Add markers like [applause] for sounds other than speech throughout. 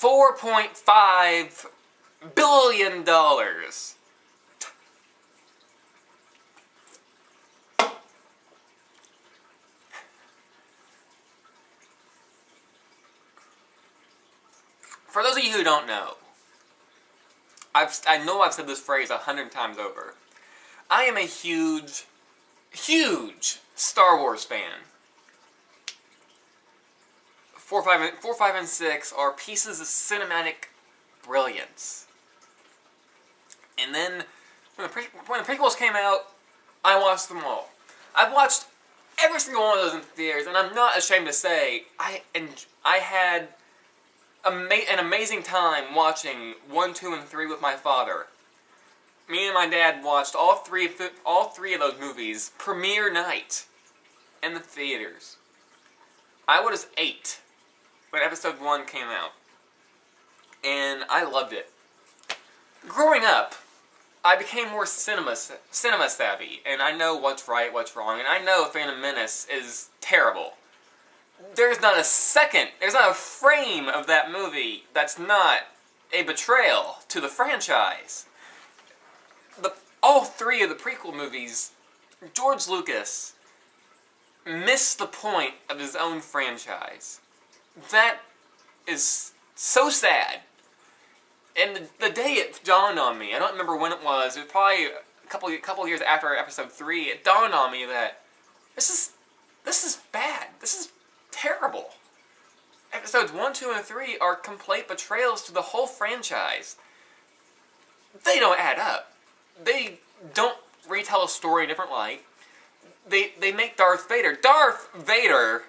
$4.5 billion. For those of you who don't know, I've, I know I've said this phrase a hundred times over. I am a huge, huge Star Wars fan. Four, five, and, four, five, and six are pieces of cinematic brilliance. And then when the, pre- when the prequels came out, I watched them all. I've watched every single one of those in theaters, and I'm not ashamed to say I and I had an amazing time watching one, two, and three with my father. Me and my dad watched all three of all three of those movies premiere night in the theaters. I was eight when episode one came out, and I loved it. Growing up, I became more cinema cinema savvy, and I know what's right, what's wrong, and I know Phantom Menace is terrible there's not a second, there's not a frame of that movie that's not a betrayal to the franchise. The, all three of the prequel movies, George Lucas missed the point of his own franchise. That is so sad. And the, the day it dawned on me, I don't remember when it was, it was probably a couple, a couple years after episode 3, it dawned on me that this is, this is bad. This is terrible. Episodes 1, 2, and 3 are complete betrayals to the whole franchise. They don't add up. They don't retell a story in a different light. They, they make Darth Vader. Darth Vader,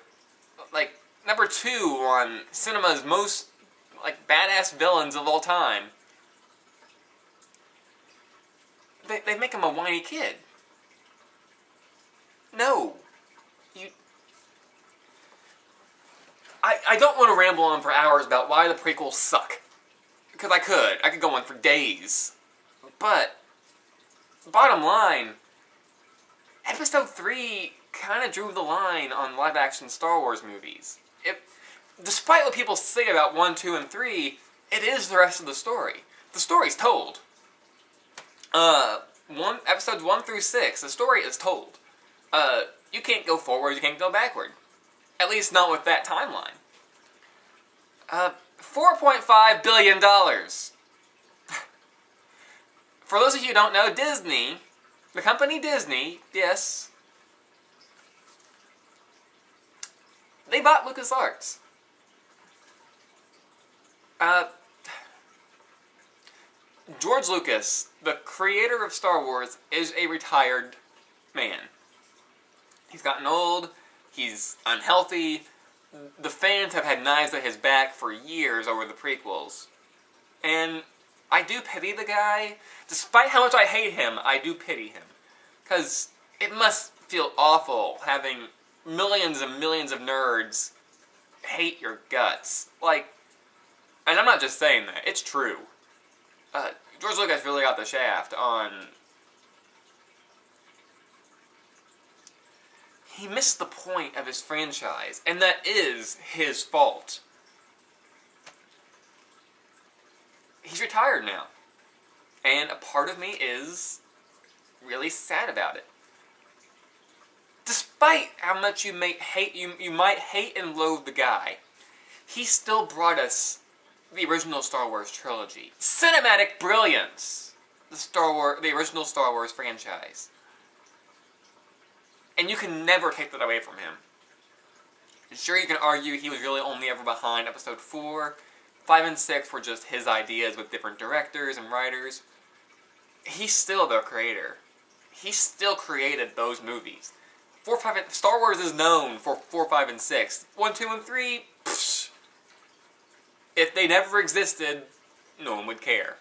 like, number two on cinema's most, like, badass villains of all time. They, they make him a whiny kid. No. You, I, I don't want to ramble on for hours about why the prequels suck. Because I could. I could go on for days. But, bottom line, Episode 3 kind of drew the line on live action Star Wars movies. It, despite what people say about 1, 2, and 3, it is the rest of the story. The story's told. Uh, one episodes 1 through 6, the story is told. Uh, you can't go forward, you can't go backward. At least not with that timeline. Uh, $4.5 billion. [laughs] For those of you who don't know, Disney, the company Disney, yes, they bought LucasArts. Uh, George Lucas, the creator of Star Wars, is a retired man. He's gotten old, He's unhealthy. The fans have had knives at his back for years over the prequels. And I do pity the guy. Despite how much I hate him, I do pity him. Because it must feel awful having millions and millions of nerds hate your guts. Like, and I'm not just saying that, it's true. Uh, George Lucas really got the shaft on he missed the point of his franchise, and that is his fault. He's retired now. And a part of me is really sad about it. Despite how much you may hate you you might hate and loathe the guy, he still brought us the original Star Wars trilogy. Cinematic brilliance. The Star Wars the original Star Wars franchise. And you can never take that away from him. And sure, you can argue he was really only ever behind episode 4. 5 and 6 were just his ideas with different directors and writers. He's still the creator. He still created those movies. 4, 5, and, Star Wars is known for 4, 5, and 6. 1, 2, and 3, psh, if they never existed, no one would care.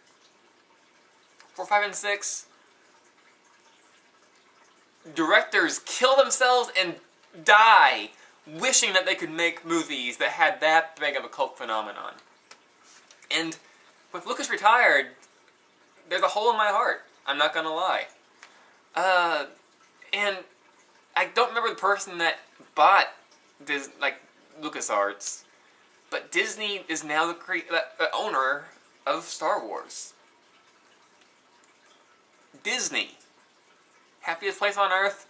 4, 5, and 6, directors kill themselves and die wishing that they could make movies that had that big of a cult phenomenon. And with Lucas retired, there's a hole in my heart. I'm not gonna lie. Uh, and I don't remember the person that bought this, like, LucasArts. But Disney is now the, cre- owner of Star Wars. Disney. Happiest place on earth?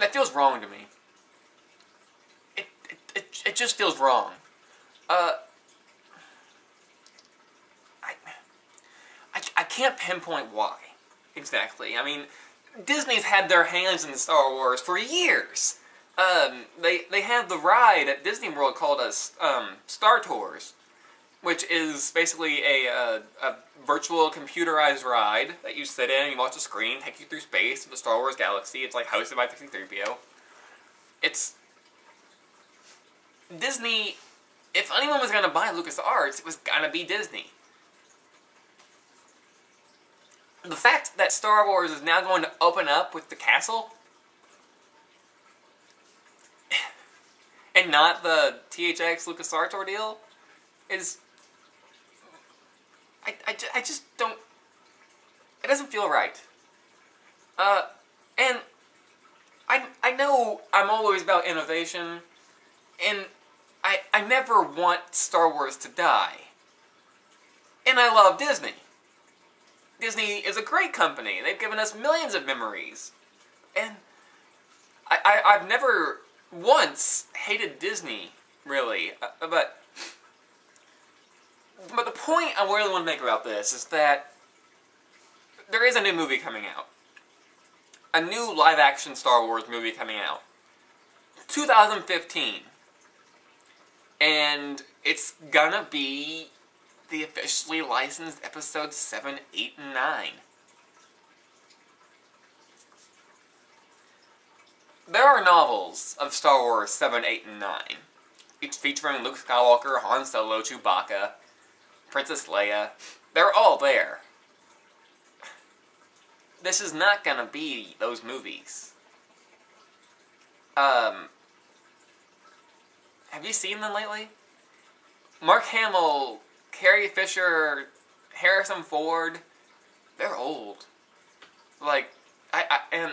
That feels wrong to me. It, it, it, it just feels wrong. Uh, I, I, I can't pinpoint why exactly. I mean, Disney's had their hands in Star Wars for years. Um, they they have the ride at Disney World called us um, Star Tours, which is basically a, a, a virtual computerized ride that you sit in, you watch a screen, take you through space, the Star Wars galaxy. It's like hosted by C-3PO. It's Disney. If anyone was gonna buy LucasArts, it was gonna be Disney. The fact that Star Wars is now going to open up with the castle and not the THX LucasArts ordeal is I, I, I just don't it doesn't feel right. Uh and I I know I'm always about innovation and I I never want Star Wars to die. And I love Disney. Disney is a great company. They've given us millions of memories. And I, I, I've never once hated Disney, really. Uh, but, but the point I really want to make about this is that there is a new movie coming out. A new live-action Star Wars movie coming out. 2015. And it's gonna be the officially licensed episodes 7, 8, and 9. There are novels of Star Wars 7, 8, and 9, each featuring Luke Skywalker, Han Solo, Chewbacca, Princess Leia. They're all there. This is not gonna be those movies. Um, have you seen them lately? Mark Hamill Carrie Fisher, Harrison Ford, they're old. Like, I, I and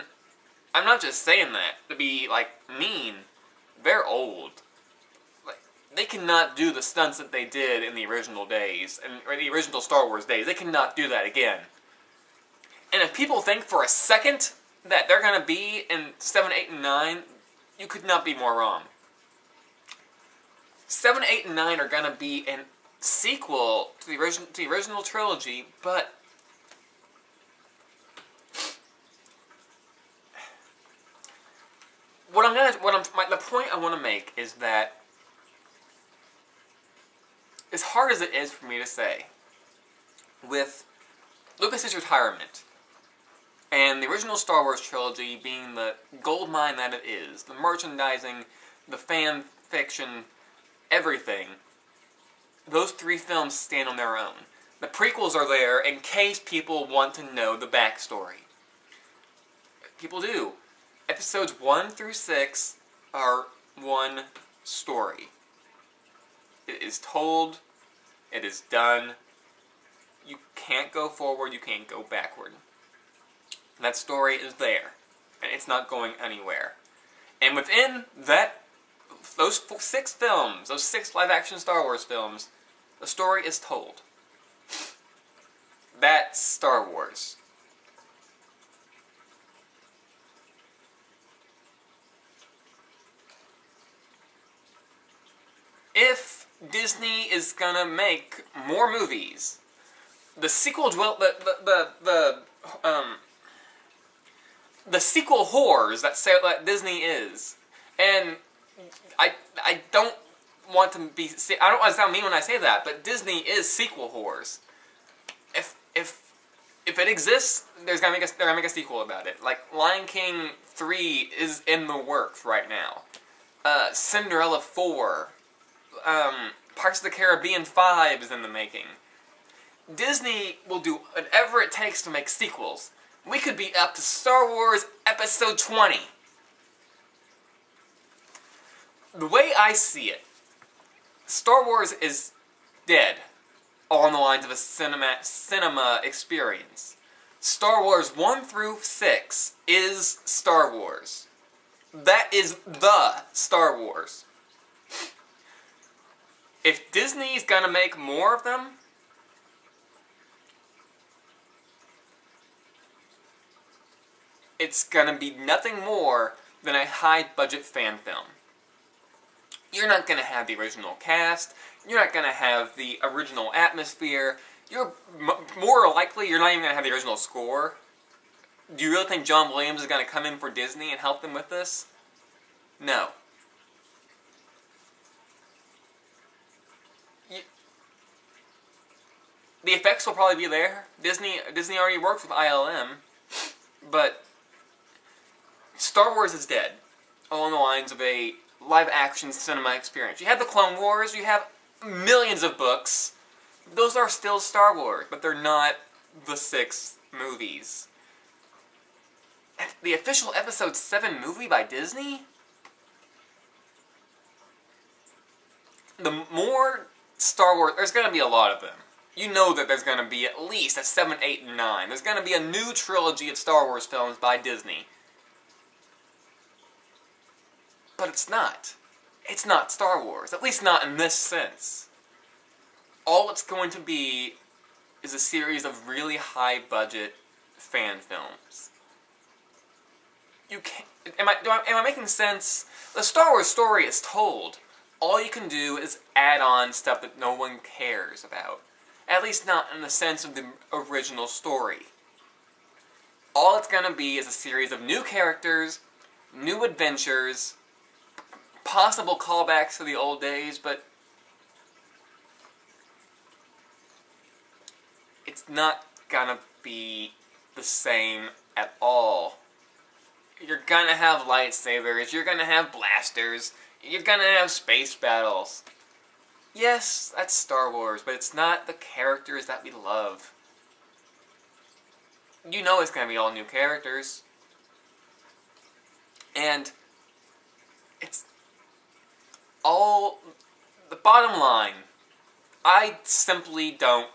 I'm not just saying that to be like mean. They're old. Like they cannot do the stunts that they did in the original days and or the original Star Wars days. They cannot do that again. And if people think for a second that they're gonna be in seven, eight, and nine, you could not be more wrong. Seven, eight, and nine are gonna be in sequel to the original to the original trilogy, but what I'm gonna what I'm my, the point I want to make is that as hard as it is for me to say, with Lucas's retirement and the original Star Wars trilogy being the gold mine that it is, the merchandising, the fan fiction, everything those three films stand on their own. The prequels are there in case people want to know the backstory. People do. Episodes 1 through 6 are one story. It is told, it is done. You can't go forward, you can't go backward. That story is there, and it's not going anywhere. And within that, those six films, those six live-action Star Wars films, the story is told. That's Star Wars. If Disney is gonna make more movies, the sequel dwell the the the, the um the sequel whores that say that Disney is, and I I don't want to be. I don't want to sound mean when I say that, but Disney is sequel whores. If if if it exists, there's gonna make a they're gonna make a sequel about it. Like Lion King three is in the works right now. Uh, Cinderella four, um, Pirates of the Caribbean five is in the making. Disney will do whatever it takes to make sequels. We could be up to Star Wars Episode 20. The way I see it, Star Wars is dead along the lines of a cinema, cinema experience. Star Wars 1 through 6 is Star Wars. That is the Star Wars. If Disney's gonna make more of them, it's gonna be nothing more than a high budget fan film. You're not gonna have the original cast, you're not gonna have the original atmosphere, you're more likely you're not even gonna have the original score. Do you really think John Williams is gonna come in for Disney and help them with this? No. the effects will probably be there. Disney Disney already works with ILM, but Star Wars is dead along the lines of a live action cinema experience. You have the Clone Wars, you have millions of books. Those are still Star Wars, but they're not the six movies. The official Episode 7 movie by Disney? The more Star Wars, there's going to be a lot of them. You know that there's going to be at least a 7, 8, and 9. There's going to be a new trilogy of Star Wars films by Disney. But it's not. It's not Star Wars. At least not in this sense. All it's going to be is a series of really high budget fan films. You can't. Am I, I, am I making sense? The Star Wars story is told. All you can do is add on stuff that no one cares about. At least not in the sense of the original story. All it's gonna be is a series of new characters, new adventures, possible callbacks to the old days, but it's not gonna be the same at all. You're gonna have lightsabers, you're gonna have blasters, you're gonna have space battles. Yes, that's Star Wars, but it's not the characters that we love. You know it's gonna be all new characters. And it's all the bottom line, I simply don't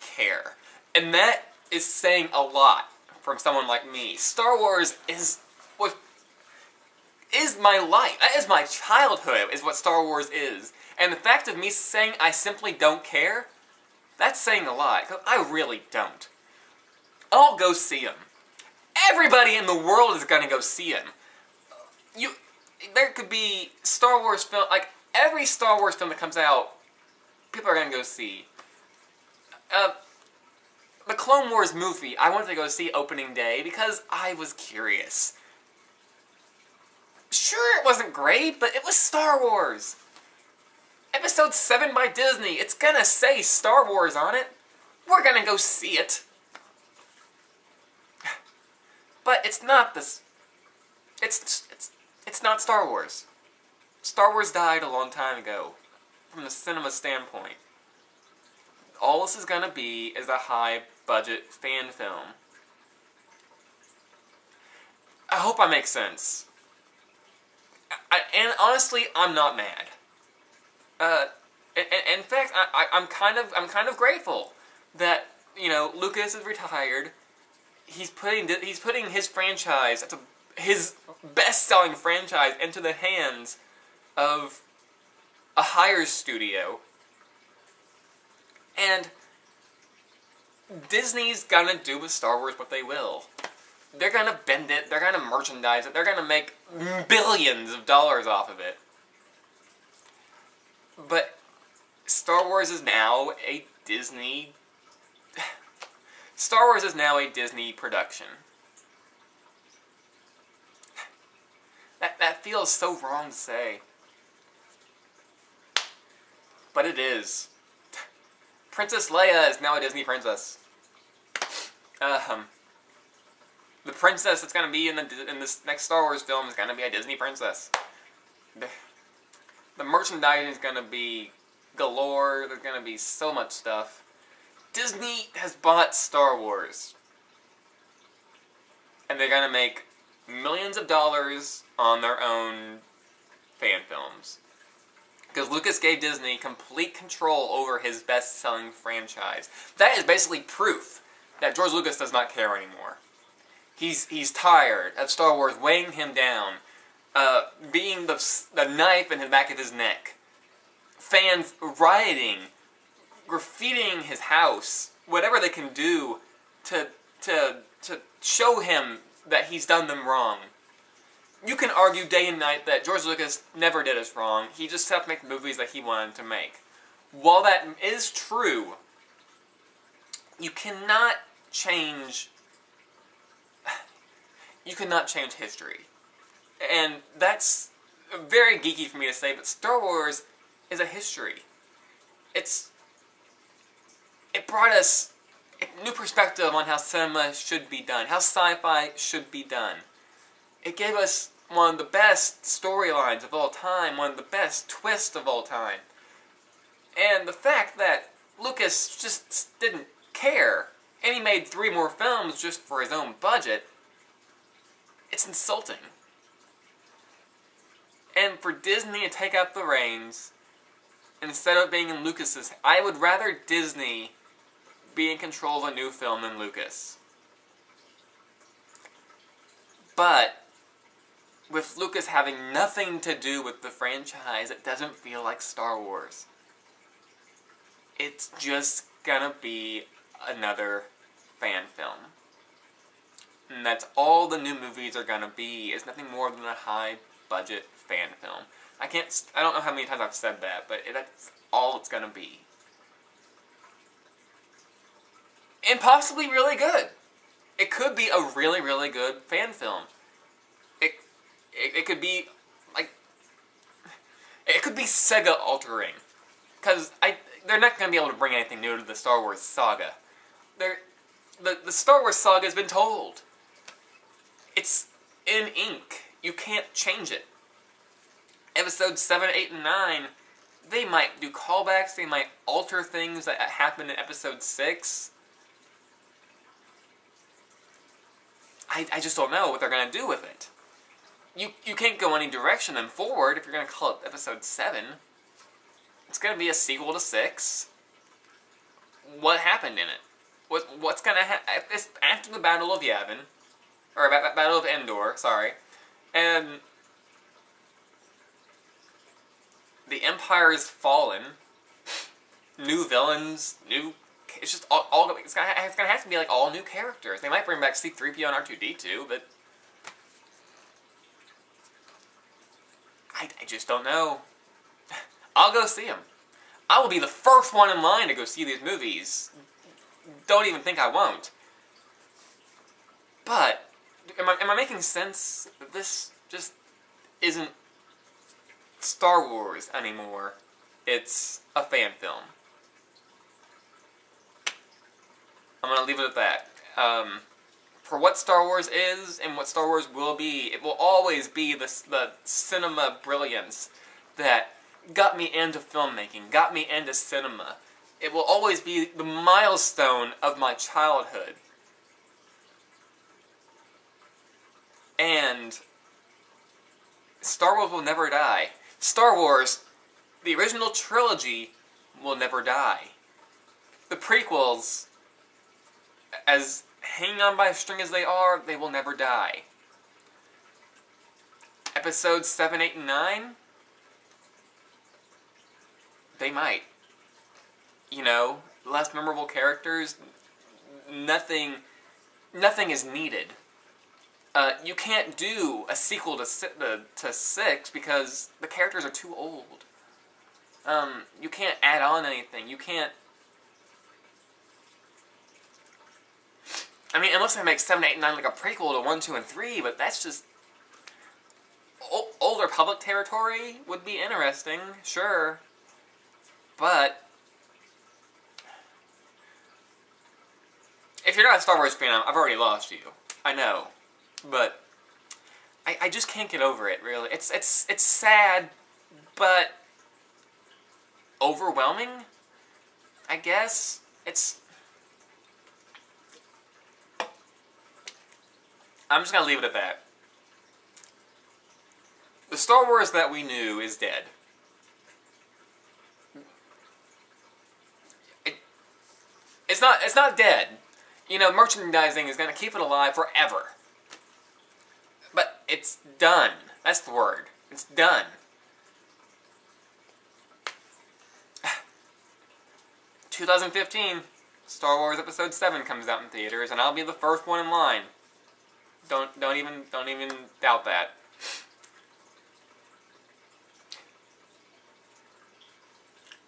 care. And that is saying a lot from someone like me. Star Wars is what is my life. That is my childhood, is what Star Wars is. And the fact of me saying I simply don't care, that's saying a lot, because I really don't. I'll go see him. Everybody in the world is gonna go see him. You, there could be Star Wars film, like every Star Wars film that comes out, people are gonna go see. Uh, the Clone Wars movie, I wanted to go see opening day because I was curious. Sure, it wasn't great, but it was Star Wars. Episode 7 by Disney, it's gonna say Star Wars on it. We're gonna go see it. [laughs] But it's not this. It's it's it's not Star Wars. Star Wars died a long time ago, from the cinema standpoint. All this is gonna be is a high budget fan film. I hope I make sense. I, and honestly, I'm not mad. Uh, in, in fact, I, am kind of I'm kind of grateful that you know Lucas is retired. He's putting he's putting his franchise, his best-selling franchise, into the hands of a higher studio. And Disney's gonna do with Star Wars what they will. They're gonna bend it, they're gonna merchandise it, they're gonna make billions of dollars off of it. But Star Wars is now a Disney. [sighs] Star Wars is now a Disney production. That, that feels so wrong to say. But it is. [laughs] Princess Leia is now a Disney princess. Um, the princess that's gonna be in the in this next Star Wars film is gonna be a Disney princess. The, the merchandising is gonna be galore. There's gonna be so much stuff. Disney has bought Star Wars, and they're gonna make millions of dollars on their own fan films. Because Lucas gave Disney complete control over his best-selling franchise. That is basically proof that George Lucas does not care anymore. He's, he's tired of Star Wars weighing him down, uh, being the, the knife in the back of his neck, fans rioting, graffitiing his house, whatever they can do to to to show him that he's done them wrong. You can argue day and night that George Lucas never did us wrong. He just set to make the movies that he wanted to make. While that is true, you cannot change [sighs] you cannot change history. And that's very geeky for me to say, but Star Wars is a history. It's it brought us new perspective on how cinema should be done, how sci-fi should be done. It gave us one of the best storylines of all time, one of the best twists of all time. And the fact that Lucas just didn't care, and he made three more films just for his own budget, it's insulting. And for Disney to take up the reins, instead of being in Lucas's, I would rather Disney be in control of a new film than Lucas. But with Lucas having nothing to do with the franchise, it doesn't feel like Star Wars. It's just gonna be another fan film. And that's all the new movies are gonna be, is nothing more than a high budget fan film. I can't, I don't know how many times I've said that, but that's all it's gonna be. And possibly really good. It could be a really, really good fan film. It, it, it could be, like, it could be saga altering. Because I, they're not going to be able to bring anything new to the Star Wars saga. They're, the, the Star Wars saga has been told. It's in ink. You can't change it. Episodes 7, 8, and 9, they might do callbacks, they might alter things that happened in episode 6. I, I just don't know what they're going to do with it. You, you can't go any direction then forward if you're going to call it episode 7. It's going to be a sequel to 6. What happened in it? What, what's going to happen? After the Battle of Yavin, or Battle of Endor, sorry, and the Empire is fallen, new villains, new it's just all, all it's, gonna, it's gonna have to be like all new characters. They might bring back C-3PO and R2-D2, but I, I just don't know. [laughs] I'll go see them. I will be the first one in line to go see these movies. Don't even think I won't. But am I am I making sense? This just isn't Star Wars anymore. It's a fan film. I'm going to leave it at that. Um, for what Star Wars is and what Star Wars will be, it will always be the, the cinema brilliance that got me into filmmaking, got me into cinema. It will always be the milestone of my childhood. And Star Wars will never die. Star Wars, the original trilogy, will never die. The prequels as hanging on by a string as they are, they will never die. Episodes 7, 8, and 9, they might. You know, less memorable characters, nothing, nothing is needed. Uh, you can't do a sequel to, to, to 6 because the characters are too old. Um, you can't add on anything. You can't I mean, unless they make 7, 8, and 9 like a prequel to 1, 2, and 3, but that's just... O Old Republic territory would be interesting, sure. But... If you're not a Star Wars fan, I've already lost you. I know. But... I, I just can't get over it, really. It's, it's, it's sad, but... Overwhelming? I guess? It's... I'm just going to leave it at that. The Star Wars that we knew is dead. It, it's not it's not dead. You know, merchandising is going to keep it alive forever. But it's done. That's the word. It's done. [sighs] Two thousand fifteen, Star Wars Episode Seven comes out in theaters, and I'll be the first one in line. Don't don't even don't even doubt that.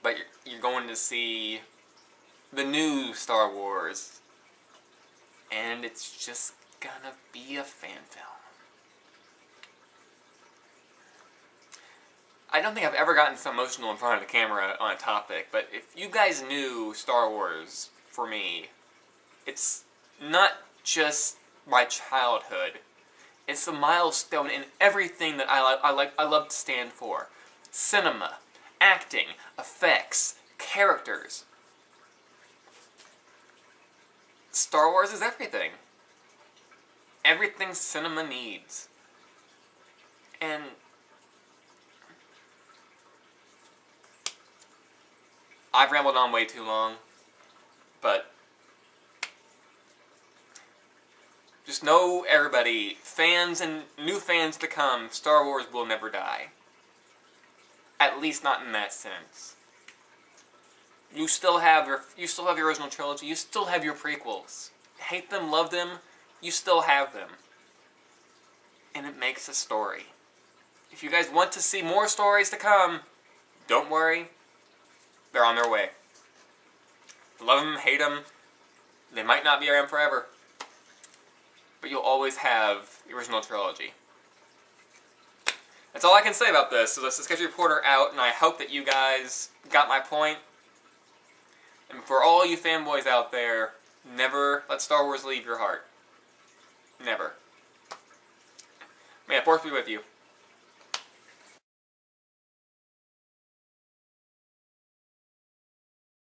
But you're, you're going to see the new Star Wars, and it's just gonna be a fan film. I don't think I've ever gotten so emotional in front of the camera on a topic, but if you guys knew Star Wars, for me, it's not just my childhood. It's a milestone in everything that I, I like. I love to stand for: cinema, acting, effects, characters. Star Wars is everything. Everything cinema needs. And I've rambled on way too long, but just know everybody, fans and new fans to come, Star Wars will never die. At least not in that sense. You still have your you still have your original trilogy, you still have your prequels. Hate them, love them, you still have them. And it makes a story. If you guys want to see more stories to come, don't worry, they're on their way. Love them, hate them. They might not be around forever. But you'll always have the original trilogy. That's all I can say about this. So this is Sketchy Reporter out, and I hope that you guys got my point. And for all you fanboys out there, never let Star Wars leave your heart. Never. May the Force be with you.